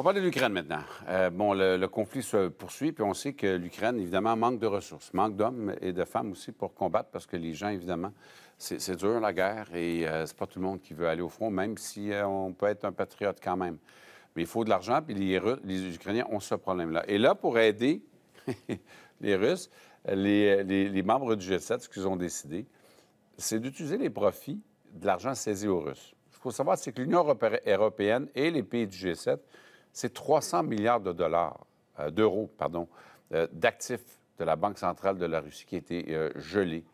On parle de l'Ukraine maintenant. Euh, bon, le, conflit se poursuit, puis on sait que l'Ukraine, évidemment, manque de ressources, manque d'hommes et de femmes aussi pour combattre, parce que les gens, évidemment, c'est dur la guerre et euh, c'est pas tout le monde qui veut aller au front, même si euh, on peut être un patriote quand même. Mais il faut de l'argent, puis les, Ukrainiens ont ce problème-là. Et là, pour aider les Russes, les, les, membres du G7, ce qu'ils ont décidé, c'est d'utiliser les profits de l'argent saisi aux Russes. Ce qu'il faut savoir, c'est que l'Union européenne et les pays du G7 c'est 300 milliards de dollars, euh, d'euros, euh, d'actifs de la Banque centrale de la Russie qui a été euh, gelés,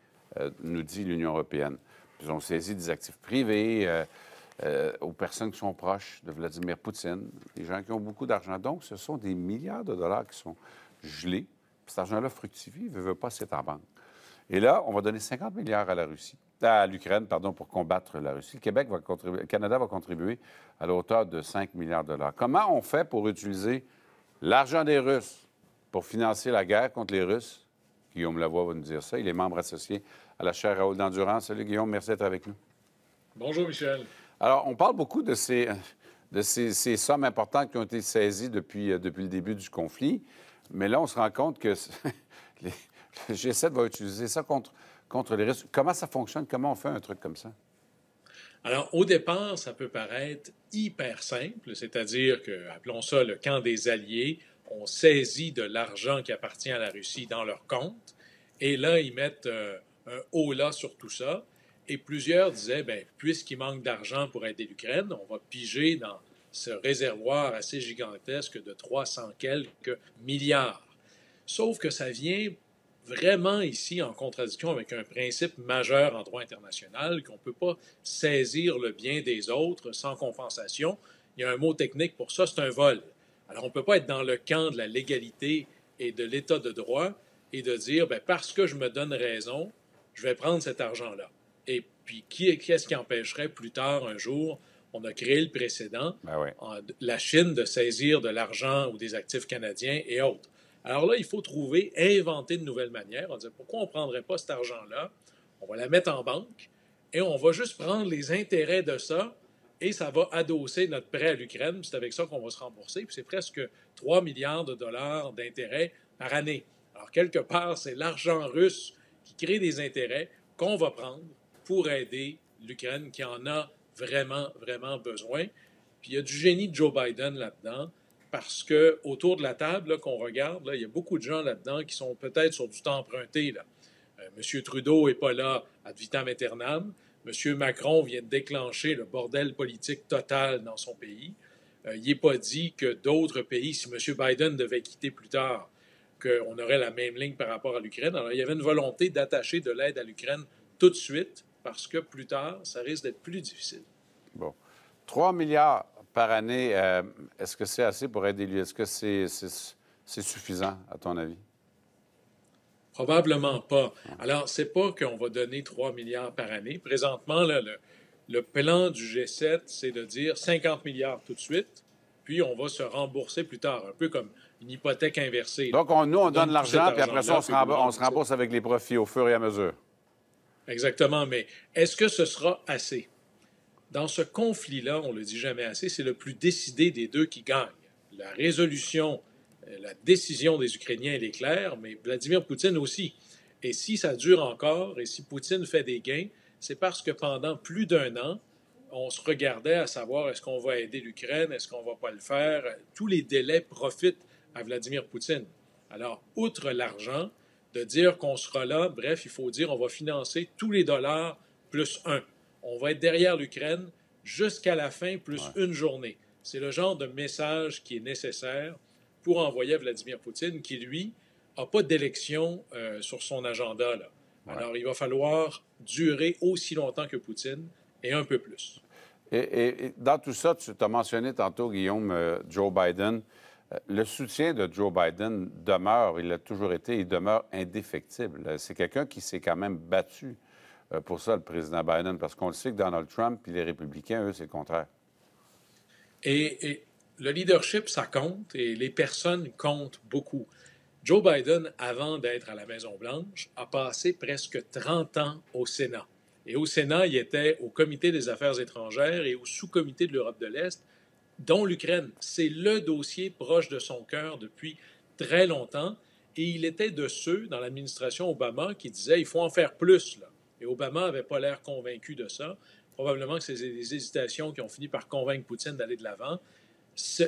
nous dit l'Union européenne. Ils ont saisi des actifs privés aux personnes qui sont proches de Vladimir Poutine, des gens qui ont beaucoup d'argent. Donc, ce sont des milliards de dollars qui sont gelés. cet argent-là fructifie, il ne veut pas, c'est en banque. Et là, on va donner 50 milliards à la Russie à l'Ukraine, pardon, pour combattre la Russie. Le Québec va contribuer, le Canada va contribuer à la hauteur de 5 milliards de dollars. Comment on fait pour utiliser l'argent des Russes pour financer la guerre contre les Russes? Guillaume Lavoie va nous dire ça. Il est membre associé à la chaire Raoul d'Endurance. Salut Guillaume, merci d'être avec nous. Bonjour Michel. Alors, on parle beaucoup de ces, de ces, sommes importantes qui ont été saisies depuis, euh, depuis le début du conflit, mais là, on se rend compte que le G7 va utiliser ça contre contre les risques. Comment ça fonctionne? Comment on fait un truc comme ça? Alors, au départ, ça peut paraître hyper simple, c'est-à-dire que, appelons ça le camp des alliés, on saisit de l'argent qui appartient à la Russie dans leur compte, et là, ils mettent euh, un haut là sur tout ça. Et plusieurs disaient, ben, puisqu'il manque d'argent pour aider l'Ukraine, on va piger dans ce réservoir assez gigantesque de 300 quelques milliards. Sauf que ça vient vraiment ici en contradiction avec un principe majeur en droit international, qu'on ne peut pas saisir le bien des autres sans compensation. Il y a un mot technique pour ça, c'est un vol. Alors on ne peut pas être dans le camp de la légalité et de l'état de droit et de dire, bien, parce que je me donne raison, je vais prendre cet argent-là. Et puis, qui, est-ce qui empêcherait plus tard, un jour, on a créé le précédent, ben la Chine de saisir de l'argent ou des actifs canadiens et autres? Alors là, il faut trouver, inventer de nouvelles manières. On dit pourquoi on ne prendrait pas cet argent-là, on va la mettre en banque et on va juste prendre les intérêts de ça et ça va adosser notre prêt à l'Ukraine. C'est avec ça qu'on va se rembourser. Puis c'est presque 3 milliards de dollars d'intérêts par année. Alors, quelque part, c'est l'argent russe qui crée des intérêts qu'on va prendre pour aider l'Ukraine qui en a vraiment, vraiment besoin. Puis il y a du génie de Joe Biden là-dedans parce que autour de la table qu'on regarde, il y a beaucoup de gens là-dedans qui sont peut-être sur du temps emprunté. Euh, M. Trudeau n'est pas là ad vitam aeternam. M. Macron vient de déclencher le bordel politique total dans son pays. Euh, il n'est pas dit que d'autres pays, si M. Biden devait quitter plus tard, qu'on aurait la même ligne par rapport à l'Ukraine. Alors, il y avait une volonté d'attacher de l'aide à l'Ukraine tout de suite, parce que plus tard, ça risque d'être plus difficile. Bon. 3 milliards par année, euh, est-ce que c'est assez pour aider lui? Est-ce que c'est suffisant, à ton avis? Probablement pas. Alors, c'est pas qu'on va donner 3 milliards par année. Présentement, le, le, plan du G7, c'est de dire 50 milliards tout de suite, puis on va se rembourser plus tard, un peu comme une hypothèque inversée. Donc, nous, on donne l'argent, puis après ça, on se, on se rembourse avec les profits au fur et à mesure. Exactement, mais est-ce que ce sera assez? Dans ce conflit-là, on le dit jamais assez, c'est le plus décidé des deux qui gagne. La résolution, euh, la décision des Ukrainiens, elle est claire, mais Vladimir Poutine aussi. Et si ça dure encore, et si Poutine fait des gains, c'est parce que pendant plus d'un an, on se regardait à savoir est-ce qu'on va aider l'Ukraine, est-ce qu'on va pas le faire? Tous les délais profitent à Vladimir Poutine. Alors, outre l'argent, de dire qu'on sera là, bref, il faut dire on va financer tous les dollars plus un on va être derrière l'Ukraine jusqu'à la fin, plus une journée. C'est le genre de message qui est nécessaire pour envoyer à Vladimir Poutine, qui, lui, n'a pas d'élection euh, sur son agenda. Là. Alors, il va falloir durer aussi longtemps que Poutine et un peu plus. Et, dans tout ça, tu as mentionné tantôt, Guillaume, euh, Joe Biden. Euh, le soutien de Joe Biden demeure, il a toujours été, il demeure indéfectible. C'est quelqu'un qui s'est quand même battu pour ça, le président Biden, parce qu'on le sait que Donald Trump et les républicains, eux, c'est le contraire. Et, le leadership, ça compte et les personnes comptent beaucoup. Joe Biden, avant d'être à la Maison-Blanche, a passé presque 30 ans au Sénat. Et au Sénat, il était au Comité des affaires étrangères et au sous-comité de l'Europe de l'Est, dont l'Ukraine. C'est le dossier proche de son cœur depuis très longtemps. Et il était de ceux dans l'administration Obama qui disaient il faut en faire plus. Là. Et Obama n'avait pas l'air convaincu de ça. Probablement que c'est des hésitations qui ont fini par convaincre Poutine d'aller de l'avant.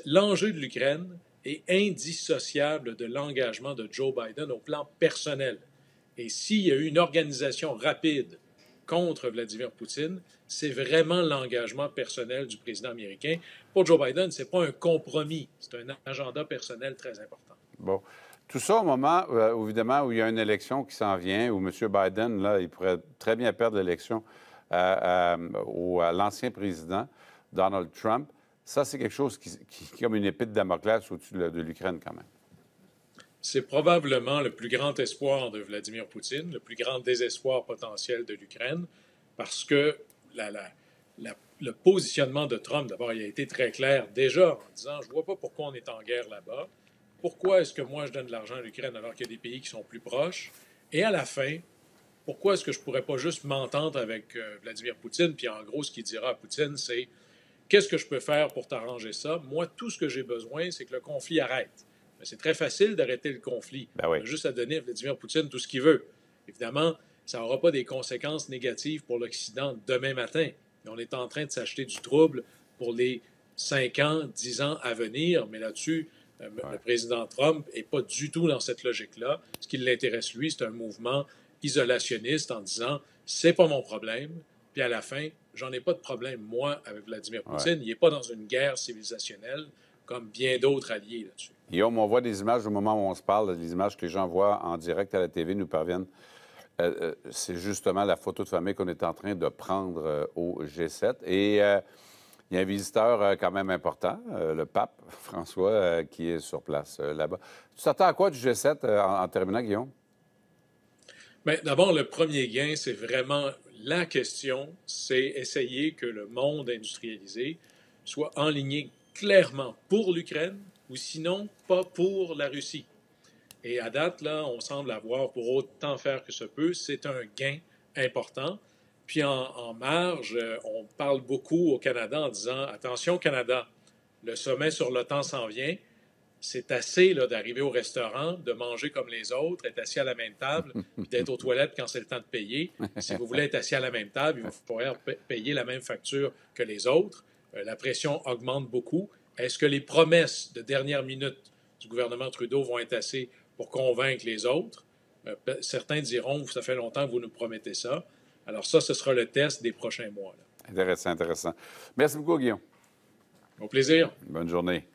L'enjeu de l'Ukraine est indissociable de l'engagement de Joe Biden au plan personnel. Et s'il y a eu une organisation rapide contre Vladimir Poutine, c'est vraiment l'engagement personnel du président américain. Pour Joe Biden, ce n'est pas un compromis, c'est un agenda personnel très important. Bon. Tout ça au moment, euh, évidemment, où il y a une élection qui s'en vient, où M. Biden, là, il pourrait très bien perdre l'élection à, l'ancien président, Donald Trump. Ça, c'est quelque chose qui, est comme une épée de Damoclès au-dessus de l'Ukraine, quand même. C'est probablement le plus grand espoir de Vladimir Poutine, le plus grand désespoir potentiel de l'Ukraine, parce que le positionnement de Trump, d'abord, il a été très clair déjà en disant, je ne vois pas pourquoi on est en guerre là-bas pourquoi est-ce que moi je donne de l'argent à l'Ukraine alors qu'il y a des pays qui sont plus proches? Et à la fin, pourquoi est-ce que je ne pourrais pas juste m'entendre avec euh, Vladimir Poutine? Puis en gros, ce qu'il dira à Poutine, c'est qu'est-ce que je peux faire pour t'arranger ça? Moi, tout ce que j'ai besoin, c'est que le conflit arrête. c'est très facile d'arrêter le conflit. Ben oui. juste à donner à Vladimir Poutine tout ce qu'il veut. Évidemment, ça n'aura pas des conséquences négatives pour l'Occident demain matin. On est en train de s'acheter du trouble pour les 5 ans, 10 ans à venir. Mais là-dessus, euh, le président Trump n'est pas du tout dans cette logique-là. Ce qui l'intéresse, lui, c'est un mouvement isolationniste en disant c'est pas mon problème. Puis à la fin, j'en ai pas de problème, moi, avec Vladimir Poutine. Il n'est pas dans une guerre civilisationnelle comme bien d'autres alliés là-dessus. Guillaume, on voit des images au moment où on se parle, les images que les gens voient en direct à la TV nous parviennent. Euh, euh, c'est justement la photo de famille qu'on est en train de prendre au G7. Et il y a un visiteur euh, quand même important, euh, le pape François, euh, qui est sur place là-bas. Tu t'attends à quoi du G7 en, terminant, Guillaume? Bien, d'abord, le premier gain, c'est vraiment la question, c'est essayer que le monde industrialisé soit enligné clairement pour l'Ukraine ou sinon pas pour la Russie. Et à date, là, on semble avoir pour autant faire que ce peut. C'est un gain important. Puis en, marge, euh, on parle beaucoup au Canada en disant Attention, Canada, le sommet sur l'OTAN s'en vient. C'est assez d'arriver au restaurant, de manger comme les autres, être assis à la même table, puis d'être aux toilettes quand c'est le temps de payer. Si vous voulez être assis à la même table, va falloir payer la même facture que les autres. Euh, la pression augmente beaucoup. Est-ce que les promesses de dernière minute du gouvernement Trudeau vont être assez pour convaincre les autres? Euh, certains diront, ça fait longtemps que vous nous promettez ça. Alors ça, ce sera le test des prochains mois. Intéressant, intéressant. Merci beaucoup, Guillaume. Au plaisir. Bonne journée.